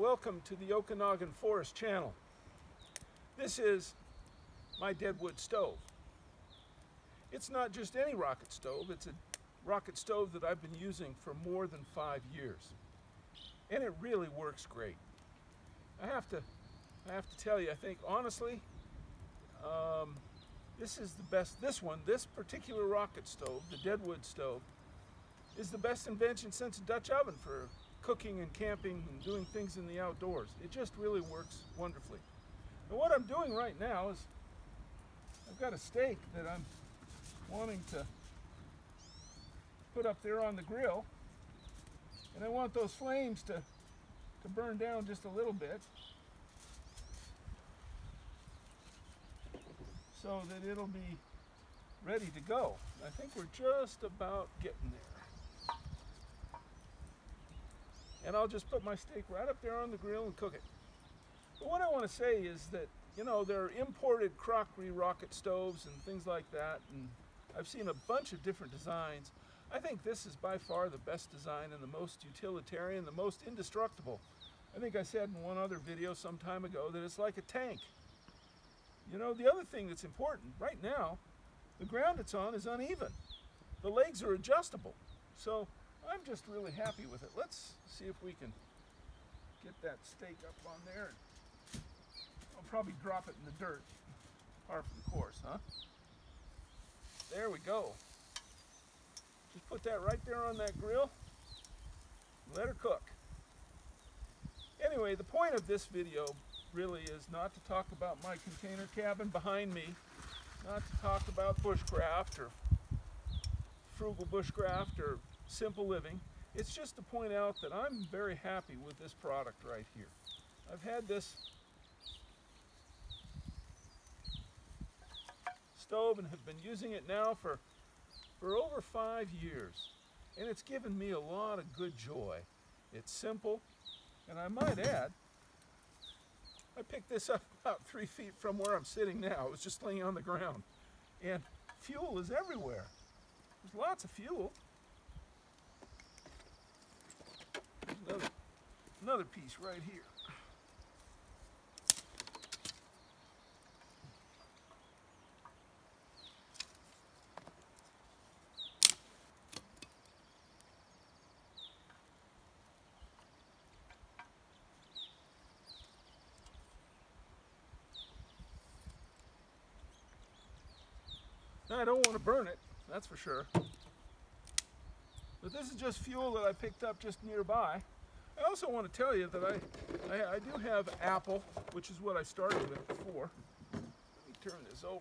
Welcome to the Okanogan Forest Channel. This is my deadwood stove. It's not just any rocket stove, it's a rocket stove that I've been using for more than five years. And it really works great. I have to, I have to tell you, I think honestly, um, this is the best, this one, this particular rocket stove, the deadwood stove, is the best invention since a Dutch oven for cooking and camping and doing things in the outdoors. It just really works wonderfully. And what I'm doing right now is I've got a steak that I'm wanting to put up there on the grill and I want those flames to, to burn down just a little bit so that it'll be ready to go. I think we're just about getting there. And I'll just put my steak right up there on the grill and cook it. But what I want to say is that, you know, there are imported crockery rocket stoves and things like that, and I've seen a bunch of different designs. I think this is by far the best design and the most utilitarian, the most indestructible. I think I said in one other video some time ago that it's like a tank. You know, the other thing that's important, right now, the ground it's on is uneven. The legs are adjustable. So I'm just really happy with it. Let's see if we can get that steak up on there. I'll probably drop it in the dirt, far from the course, huh? There we go. Just put that right there on that grill. Let her cook. Anyway, the point of this video really is not to talk about my container cabin behind me, not to talk about bushcraft or frugal bushcraft or simple living. It's just to point out that I'm very happy with this product right here. I've had this stove and have been using it now for, for over five years. And it's given me a lot of good joy. It's simple, and I might add, I picked this up about three feet from where I'm sitting now. It was just laying on the ground. And fuel is everywhere. There's lots of fuel. another, another piece right here. I don't want to burn it, that's for sure. But this is just fuel that I picked up just nearby. I also want to tell you that I, I, I, do have apple, which is what I started with before. Let me turn this over.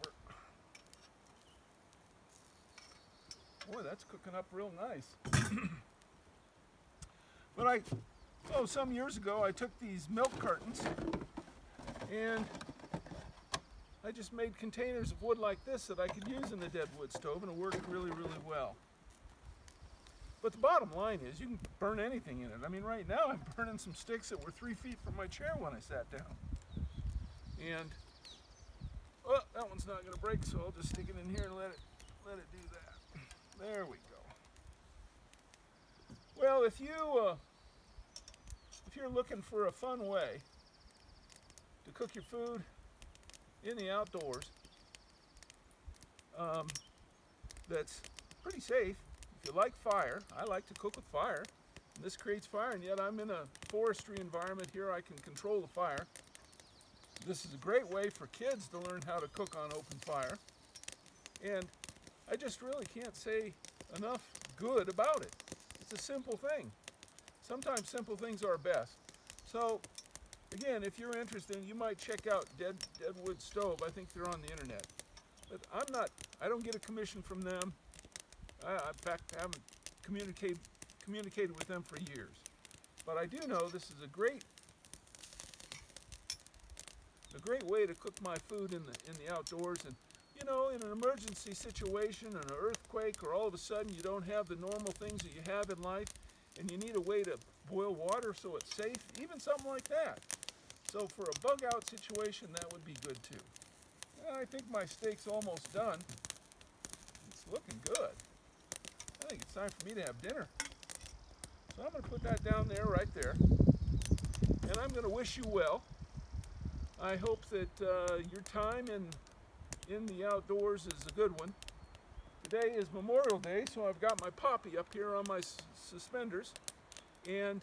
Boy, that's cooking up real nice. but I, oh, some years ago, I took these milk cartons and I just made containers of wood like this that I could use in the dead wood stove and it worked really, really well. But the bottom line is you can burn anything in it. I mean, right now I'm burning some sticks that were three feet from my chair when I sat down. And, oh, that one's not going to break, so I'll just stick it in here and let it, let it do that. There we go. Well, if you, uh, if you're looking for a fun way to cook your food in the outdoors, um, that's pretty safe, you like fire, I like to cook with fire. and This creates fire, and yet I'm in a forestry environment here. I can control the fire. This is a great way for kids to learn how to cook on open fire. And I just really can't say enough good about it. It's a simple thing. Sometimes simple things are best. So, again, if you're interested, you might check out Dead, Deadwood Stove. I think they're on the internet. But I'm not, I don't get a commission from them. I, in fact, I haven't communicated communicated with them for years. But I do know this is a great a great way to cook my food in the in the outdoors. And you know in an emergency situation an earthquake or all of a sudden you don't have the normal things that you have in life and you need a way to boil water so it's safe even something like that. So for a bug out situation that would be good too. I think my steak's almost done. It's looking good think it's time for me to have dinner. So I'm going to put that down there, right there. and I'm going to wish you well. I hope that uh, your time in in the outdoors is a good one. Today is Memorial Day, so I've got my poppy up here on my suspenders. And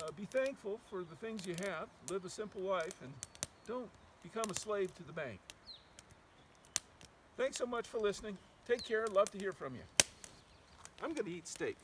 uh, be thankful for the things you have. Live a simple life and don't become a slave to the bank. Thanks so much for listening. Take care. Love to hear from you. I'm going to eat steak.